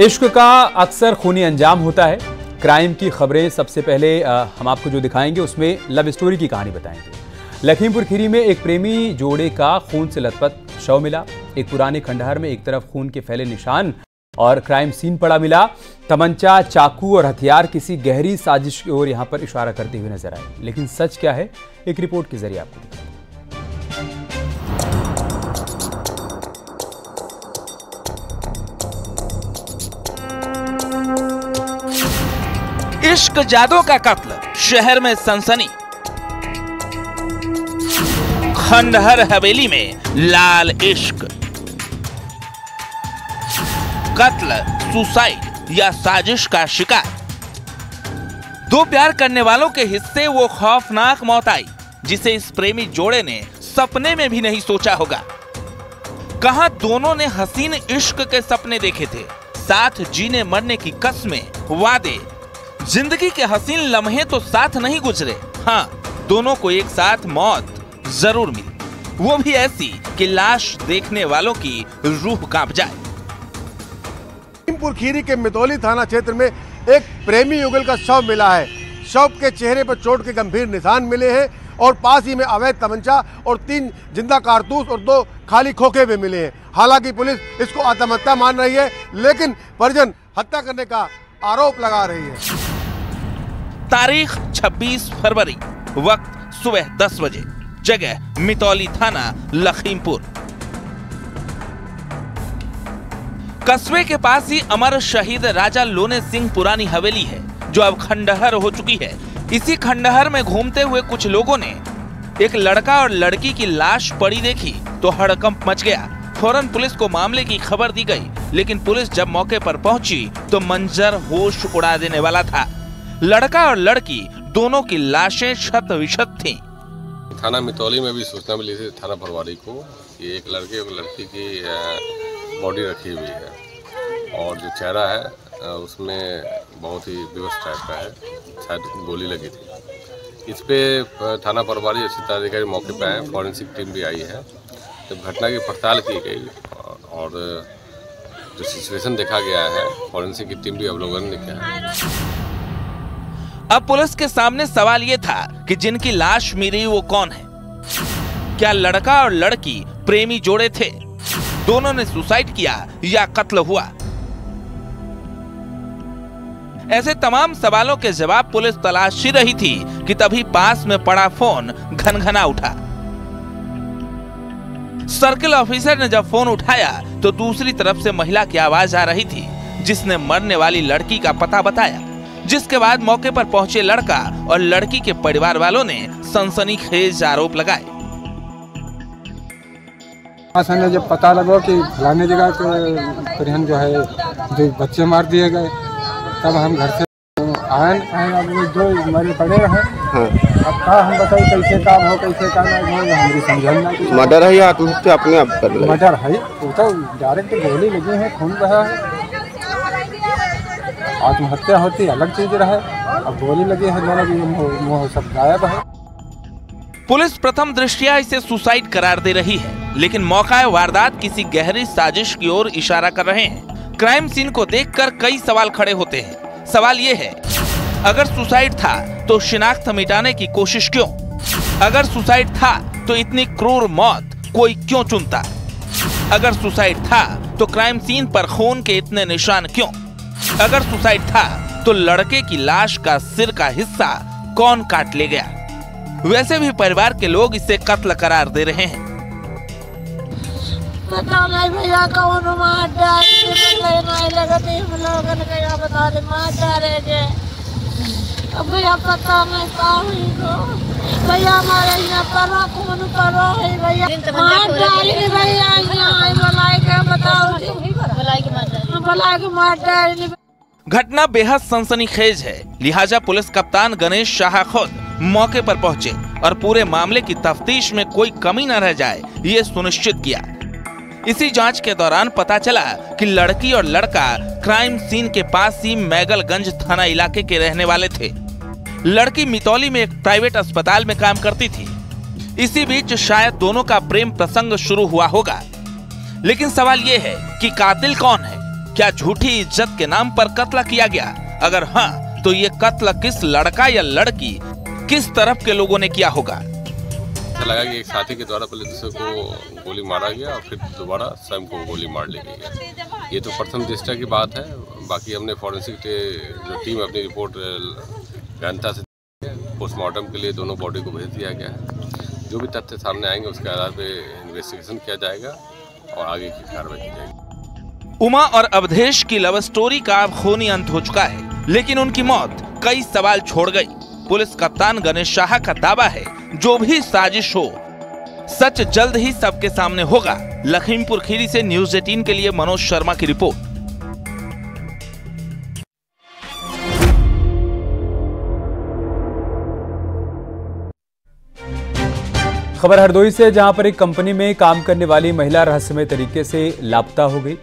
इश्क का अक्सर खूनी अंजाम होता है। क्राइम की खबरें सबसे पहले हम आपको जो दिखाएँगे, उसमें लव स्टोरी की कहानी बताएँगे। लखीमपुर खीरी में एक प्रेमी जोड़े का खून से लथपथ शव मिला। एक पुराने खंडहर में एक तरफ़ खून के फैले निशान और क्राइम सीन पड़ा मिला। तमंचा, चाकू और हथियार किसी गहरी साजिश की ओर यहाँ पर इशारा करते हुए नज़र आए। लेकिन सच क्या है? एक रिपोर्ट के ज़रिए आपको दिखाएँगे इश्क जादो का कत्ल, शहर में सनसनी। खंडहर हवेली में लाल इश्क। कत्ल, सुसाइड या साजिश का शिकार। दो प्यार करने वालों के हिस्से, वो खौफनाक मौत आई, जिसे इस प्रेमी जोड़े ने सपने में भी नहीं सोचा होगा। कहा दोनों ने हसीन इश्क के सपने देखे थे, साथ जीने मरने की कस्में वादे ज़िंदगी के हसीन लम्हे तो साथ नहीं गुजरे। हाँ दोनों को एक साथ मौत ज़रूर मिली। वो भी ऐसी कि लाश देखने वालों की रूह काँप जाए। खीरी के मितौली थाना क्षेत्र में एक प्रेमी युगल का शव मिला है। शव के चेहरे पर चोट के गंभीर निशान मिले हैं और पास ही में अवैध तमंचा और तीन ज़िंदा कारतूस और दो खाली खोखे भी मिले हैं। हालाँकि पुलिस इसको आत्महत्या मान रही है, लेकिन परिजन हत्या करने का आरोप लगा रही है। तारीख 26 फरवरी, वक्त सुबह 10 बजे, जगह मितौली थाना, लखीमपुर। कस्बे के पास ही अमर शहीद राजा लोने सिंह पुरानी हवेली है, जो अब खंडहर हो चुकी है। इसी खंडहर में घूमते हुए कुछ लोगों ने एक लड़का और लड़की की लाश पड़ी देखी तो हड़कंप मच गया। फ़ौरन पुलिस को मामले की खबर दी गई, लेकिन पुलिस जब मौके पर पहुँची तो मंजर होश उड़ा देने वाला था। लड़का और लड़की दोनों की लाशें क्षत विक्षत थीं। थाना मितौली में भी सूचना मिली थी, थाना फरवरी को, कि एक लड़के और लड़की की बॉडी रखी हुई है। और जो चेहरा है उसमें बहुत ही विवश टाइप का है, शायद गोली लगी थी। इस पे थाना फरवरी अच्छी अधिकारी मौके पर आए, फॉरेंसिक टीम भी आई है। जब घटना की पड़ताल की गई, और- और जो सिचुएशन देखा गया है, फॉरेंसिक की टीम भी अवलोकन ने किया है। अब पुलिस के सामने सवाल ये था कि जिनकी लाश मिली वो कौन है? क्या लड़का और लड़की प्रेमी जोड़े थे? दोनों ने सुसाइड किया या कत्ल हुआ? ऐसे तमाम सवालों के जवाब पुलिस तलाश रही थी कि तभी पास में पड़ा फ़ोन घनघना उठा। सर्किल ऑफिसर ने जब फ़ोन उठाया तो दूसरी तरफ़ से महिला की आवाज़ आ रही थी, जिसने मरने वाली लड़की का पता बताया। जिसके बाद मौके पर पहुँचे लड़का और लड़की के परिवार वालों ने सनसनीखेज आरोप लगाए। आसन ने जब पता लगा कि फलाने जगह के परिहन जो है जो बच्चे मार दिए गए तब हम घर से आए आए आदमी जो मरे पड़े रहे। अब का हम बताई कैसे काम हो कैसे काम हो हमारी समझन मर्डर है या आत्महत्या अपने आप कर ले मर्डर है वो तो डायरेक्ट गोली लगी है खून बहा है। आत्महत्या होती, अलग चीज़ रहे। अब गोली लगी है दोनों सब गायब है। पुलिस प्रथम दृष्टिया इसे सुसाइड करार दे रही है, लेकिन मौका वारदात किसी गहरी साजिश की ओर इशारा कर रहे हैं। क्राइम सीन को देखकर कई सवाल खड़े होते हैं। सवाल ये है, अगर सुसाइड था तो शिनाख्त मिटाने की कोशिश क्यों? अगर सुसाइड था तो इतनी क्रूर मौत कोई क्यों चुनता? अगर सुसाइड था तो क्राइम सीन पर खून के इतने निशान क्यों? अगर सुसाइड था तो लड़के की लाश का सिर का हिस्सा कौन काट ले गया? वैसे भी परिवार के लोग इसे कत्ल करार दे रहे हैं। पता नहीं भैया कौन मार डाली नहीं लगती हम लोगन के बता दे मार डालेंगे। अब भैया पता नहीं का को? भैया हमारे यहाँ पर कौन करो है भैया मार डाली भैया यहाँ बुलाई के बताओ। बुलाई के मार डाली घटना बेहद सनसनीखेज है। लिहाजा पुलिस कप्तान गणेश शाह खुद मौके पर पहुँचे और पूरे मामले की तफ्तीश में कोई कमी न रह जाए, ये सुनिश्चित किया। इसी जाँच के दौरान पता चला कि लड़की और लड़का क्राइम सीन के पास ही मैगलगंज थाना इलाके के रहने वाले थे। लड़की मितौली में एक प्राइवेट अस्पताल में काम करती थी। इसी बीच शायद दोनों का प्रेम प्रसंग शुरू हुआ होगा। लेकिन सवाल ये है कि कातिल कौन है? क्या झूठी इज़्ज़त के नाम पर कत्ल किया गया? अगर हाँ तो ये कत्ल किस लड़का या लड़की, किस तरफ़ के लोगों ने किया होगा? लगा कि एक साथी के द्वारा पहले दूसरे को गोली मारा गया और फिर दोबारा स्वयं को गोली मार ली गई ये तो प्रथम दृष्टा की बात है। बाकी हमने फॉरेंसिक जो टीम अपनी रिपोर्ट गहनता से पोस्टमार्टम के लिए दोनों बॉडी को भेज दिया गया है। जो भी तथ्य सामने आएँगे, उसके आधार पे इन्वेस्टिगेशन किया जाएगा और आगे की कार्रवाई की जाएगी। उमा और अवधेश की लव स्टोरी का अब खूनी अंत हो चुका है, लेकिन उनकी मौत कई सवाल छोड़ गई। पुलिस कप्तान गणेश शाह का दावा है, जो भी साजिश हो, सच जल्द ही सबके सामने होगा। लखीमपुर खीरी से न्यूज़ 18 के लिए मनोज शर्मा की रिपोर्ट। खबर हरदोई से, जहाँ पर एक कंपनी में काम करने वाली महिला रहस्यमय तरीके से लापता हो गई।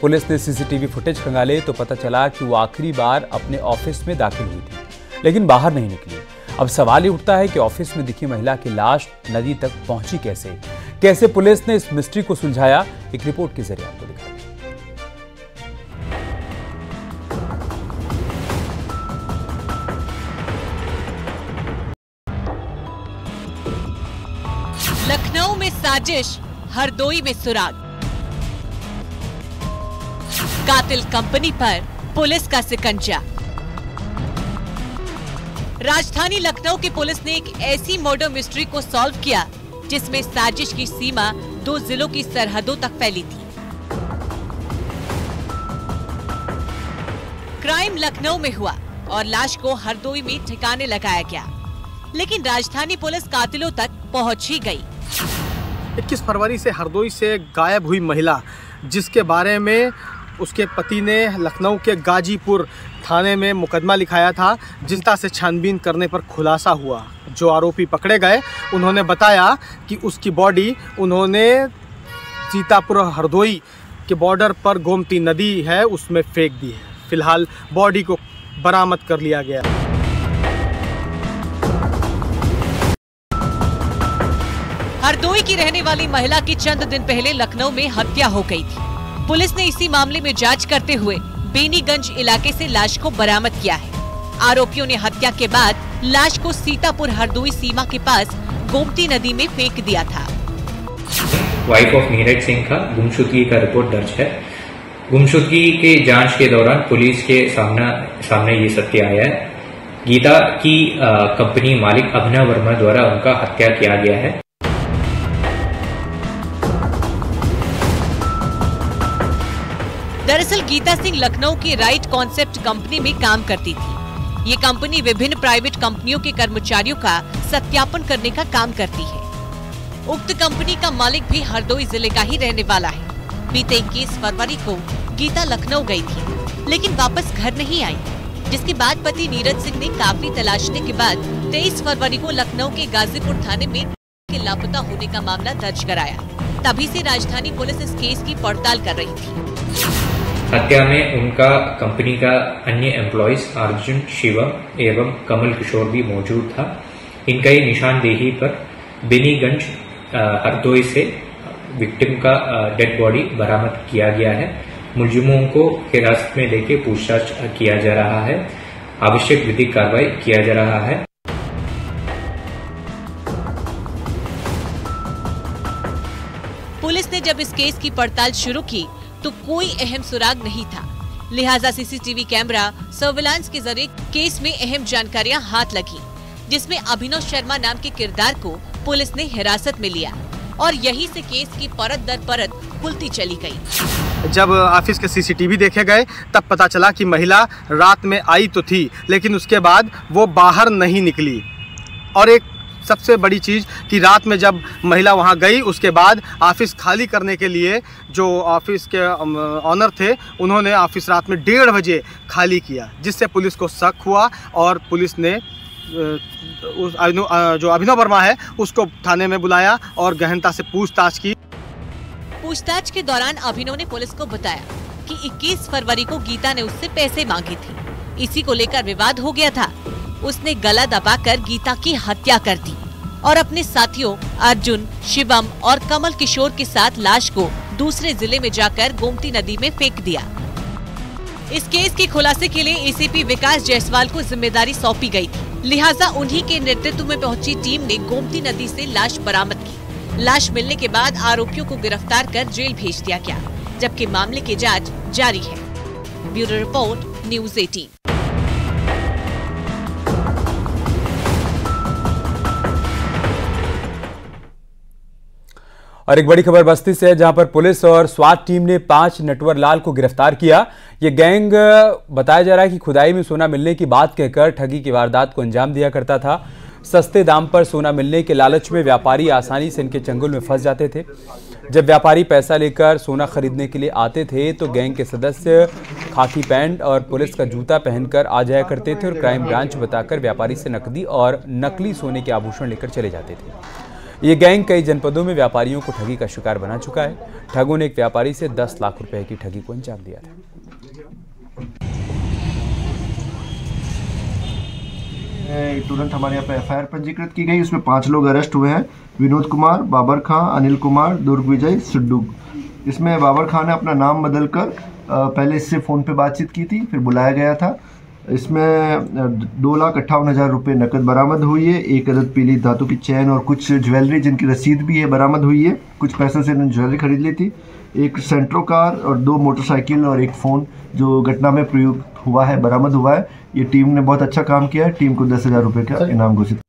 पुलिस ने सीसीटीवी फुटेज खंगाले तो पता चला कि वो आखिरी बार अपने ऑफ़िस में दाखिल हुई थी, लेकिन बाहर नहीं निकली। अब सवाल ही उठता है कि ऑफ़िस में दिखी महिला की लाश नदी तक पहुँची कैसे? कैसे पुलिस ने इस मिस्ट्री को सुलझाया? एक रिपोर्ट के ज़रिए आपको दिखाया लखनऊ में साजिश, हरदोई में सुराग। कातिल कंपनी पर पुलिस का सिकंजा। राजधानी लखनऊ की पुलिस ने एक ऐसी मर्डर मिस्ट्री को सॉल्व किया, जिसमें साजिश की सीमा दो जिलों की सरहदों तक फैली थी। क्राइम लखनऊ में हुआ और लाश को हरदोई में ठिकाने लगाया गया, लेकिन राजधानी पुलिस कातिलों तक पहुँच ही गई। 21 फरवरी से हरदोई से गायब हुई महिला, जिसके बारे में उसके पति ने लखनऊ के गाजीपुर थाने में मुकदमा लिखाया था। जिसता से छानबीन करने पर खुलासा हुआ। जो आरोपी पकड़े गए, उन्होंने बताया कि उसकी बॉडी, उन्होंने सीतापुर हरदोई के बॉर्डर पर गोमती नदी है, उसमें फेंक दी है। फ़िलहाल बॉडी को बरामद कर लिया गया हरदोई की रहने वाली महिला की चंद दिन पहले लखनऊ में हत्या हो गई थी। पुलिस ने इसी मामले में जाँच करते हुए बेनीगंज इलाके से लाश को बरामद किया है। आरोपियों ने हत्या के बाद लाश को सीतापुर हरदोई सीमा के पास गोमती नदी में फेंक दिया था। वाइफ ऑफ़ नीरज सिंह का गुमशुदगी का रिपोर्ट दर्ज है। गुमशुदगी के जाँच के दौरान पुलिस के सामने सामने ये सत्य आया है। गीता की कंपनी मालिक अभिनव वर्मा द्वारा उनका हत्या किया गया है। लखनऊ की राइट कॉन्सेप्ट कंपनी में काम करती थी। ये कंपनी विभिन्न प्राइवेट कंपनियों के कर्मचारियों का सत्यापन करने का काम करती है। उक्त कंपनी का मालिक भी हरदोई ज़िले का ही रहने वाला है। बीते इक्कीस फरवरी को गीता लखनऊ गई थी, लेकिन वापस घर नहीं आई, जिसके बाद पति नीरज सिंह ने काफ़ी तलाशने के बाद 23 फरवरी को लखनऊ के गाजीपुर थाने में के लापता होने का मामला दर्ज कराया। तभी से राजधानी पुलिस इस केस की पड़ताल कर रही थी। हत्या में उनका कंपनी का अन्य एम्प्लॉयज़ अर्जुन, शिवम एवं कमल किशोर भी मौजूद था। इनका ये निशानदेही पर बेनीगंज हरदोई से विक्टिम का डेड बॉडी बरामद किया गया है। मुलजिमों को हिरासत में लेके पूछताछ किया जा रहा है। आवश्यक विधिक कार्रवाई किया जा रहा है। पुलिस ने जब इस केस की पड़ताल शुरू की तो कोई अहम सुराग नहीं था लिहाजा सीसीटीवी कैमरा सर्विलांस के ज़रिए केस में अहम जानकारियाँ हाथ लगी, जिसमें अभिनव शर्मा नाम के किरदार को पुलिस ने हिरासत में लिया और यही से केस की परत दर परत खुलती चली गई। जब ऑफ़िस के सीसीटीवी देखे गए, तब पता चला कि महिला रात में आई तो थी, लेकिन उसके बाद वो बाहर नहीं निकली और एक सबसे बड़ी चीज़ कि रात में जब महिला वहाँ गई, उसके बाद ऑफ़िस खाली करने के लिए जो ऑफ़िस के ऑनर थे, उन्होंने ऑफ़िस रात में डेढ़ बजे खाली किया, जिससे पुलिस को शक हुआ और पुलिस ने उस जो अभिनव वर्मा है, उसको थाने में बुलाया और गहनता से पूछताछ की। पूछताछ के दौरान अभिनव ने पुलिस को बताया कि 21 फरवरी को गीता ने उससे पैसे मांगे थे। इसी को लेकर विवाद हो गया था। उसने गला दबाकर गीता की हत्या कर दी और अपने साथियों अर्जुन, शिवम और कमल किशोर के साथ लाश को दूसरे ज़िले में जाकर गोमती नदी में फेंक दिया। इस केस के खुलासे के लिए एसीपी विकास जायसवाल को ज़िम्मेदारी सौंपी गई थी। लिहाजा उन्हीं के नेतृत्व में पहुँची टीम ने गोमती नदी से लाश बरामद की। लाश मिलने के बाद आरोपियों को गिरफ़्तार कर जेल भेज दिया गया, जबकि मामले की जाँच जारी है। ब्यूरो रिपोर्ट, न्यूज़ 18 और एक बड़ी खबर बस्ती से है, जहाँ पर पुलिस और स्वात टीम ने पाँच नटवर लाल को गिरफ़्तार किया। ये गैंग, बताया जा रहा है कि खुदाई में सोना मिलने की बात कहकर ठगी की वारदात को अंजाम दिया करता था। सस्ते दाम पर सोना मिलने के लालच में व्यापारी आसानी से इनके चंगुल में फंस जाते थे। जब व्यापारी पैसा लेकर सोना खरीदने के लिए आते थे तो गैंग के सदस्य खाकी पैंट और पुलिस का जूता पहनकर आ जाया करते थे और क्राइम ब्रांच बताकर व्यापारी से नकदी और नकली सोने के आभूषण लेकर चले जाते थे। ये गैंग कई जनपदों में व्यापारियों को ठगी का शिकार बना चुका है। ठगों ने एक व्यापारी से 10 लाख रुपए की ठगी को अंजाम दिया था। तुरंत हमारे यहाँ पे एफ़ पंजीकृत की गई। उसमें पाँच लोग अरेस्ट हुए हैं। विनोद कुमार, बाबर खां, अनिल कुमार, दुर्ग विजय, सिड्डू। इसमें बाबर खां ने अपना नाम बदलकर पहले इससे फ़ोन पे बातचीत की थी, फिर बुलाया गया था। इसमें दो लाख अट्ठावन हज़ार रुपये नकद बरामद हुई है। एक अदद पीली धातु की चैन और कुछ ज्वेलरी जिनकी रसीद भी है, बरामद हुई है। कुछ पैसों से इन्होंने ज्वेलरी खरीद ली थी। एक सेंट्रो कार और दो मोटरसाइकिल और एक फ़ोन, जो घटना में प्रयुक्त हुआ है, बरामद हुआ है। ये टीम ने बहुत अच्छा काम किया है। टीम को दस हज़ार रुपये का इनाम घोषित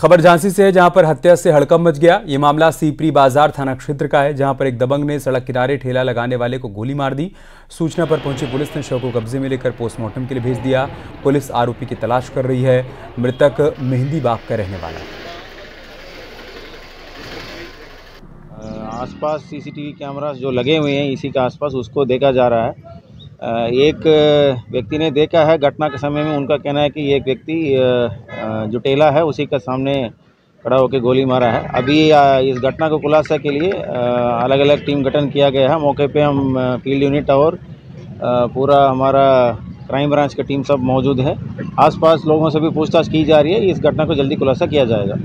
खबर झांसी से है, जहाँ पर हत्या से हड़कम मच गया। ये मामला सीपरी बाज़ार थाना क्षेत्र का है, जहाँ पर एक दबंग ने सड़क किनारे ठेला लगाने वाले को गोली मार दी। सूचना पर पहुँची पुलिस ने शव को कब्जे में लेकर पोस्टमार्टम के लिए भेज दिया। पुलिस आरोपी की तलाश कर रही है। मृतक मेहंदी बाग का रहने वाला आसपास सीसीटीवी कैमरास जो लगे हुए हैं, इसी के आसपास उसको देखा जा रहा है। एक व्यक्ति ने देखा है घटना के समय में, उनका कहना है कि एक व्यक्ति जो टेला है, उसी के सामने खड़ा होकर गोली मारा है। अभी इस घटना को खुलासा के लिए अलग अलग टीम गठन किया गया है। मौके पे हम फ़ील्ड यूनिट और पूरा हमारा क्राइम ब्रांच का टीम सब मौजूद है। आसपास लोगों से भी पूछताछ की जा रही है। इस घटना को जल्दी खुलासा किया जाएगा।